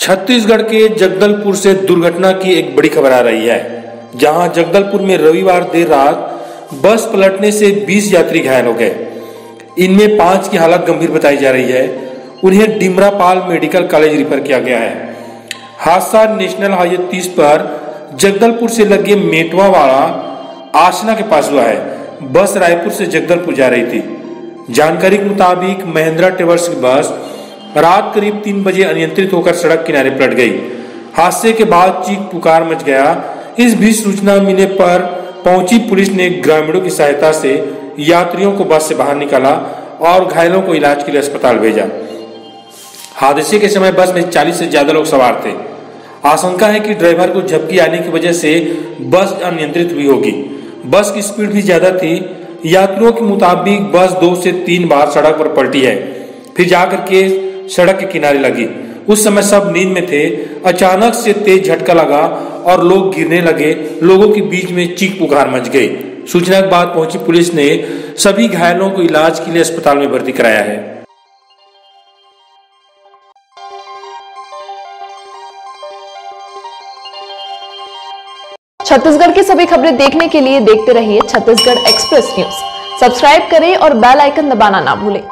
छत्तीसगढ़ के जगदलपुर से दुर्घटना की एक बड़ी खबर आ रही है, जहाँ जगदलपुर में रविवार देर रात बस पलटने से 20 यात्री घायल हो गए। इनमें पाँच की हालत गंभीर बताई जा रही है। उन्हें डिमरापाल मेडिकल कॉलेज रिफर किया गया है। हादसा नेशनल हाईवे तीस पर जगदलपुर से लगे मेटवा मेटवावाड़ा आसना के पास हुआ है। बस रायपुर से जगदलपुर जा रही थी। जानकारी के मुताबिक महिंद्रा ट्रेवर्स की बस रात करीब तीन बजे अनियंत्रित होकर सड़क किनारे पलट गई। हादसे के बाद चीख पुकार मच गया। इस बीच सूचना मिलने पर पहुँची पुलिस ने ग्रामीणों की सहायता से यात्रियों को बस से बाहर निकाला और घायलों को इलाज के लिए अस्पताल भेजा। हादसे के समय बस में 40 से ज़्यादा लोग सवार थे। आशंका है कि ड्राइवर को झपकी आने की वजह से बस अनियंत्रित हुई होगी। बस की स्पीड भी ज़्यादा थी। यात्रियों के मुताबिक बस दो से तीन बार सड़क पर पलटी है। फिर जाकर के सड़क के किनारे लगी। उस समय सब नींद में थे। अचानक से तेज झटका लगा और लोग गिरने लगे। लोगों के बीच में चीख पुकार मच गई। सूचना के बाद पहुँची पुलिस ने सभी घायलों को इलाज के लिए अस्पताल में भर्ती कराया है। छत्तीसगढ़ की सभी खबरें देखने के लिए देखते रहिए छत्तीसगढ़ एक्सप्रेस न्यूज़। सब्सक्राइब करें और बेल आइकन दबाना ना भूलें।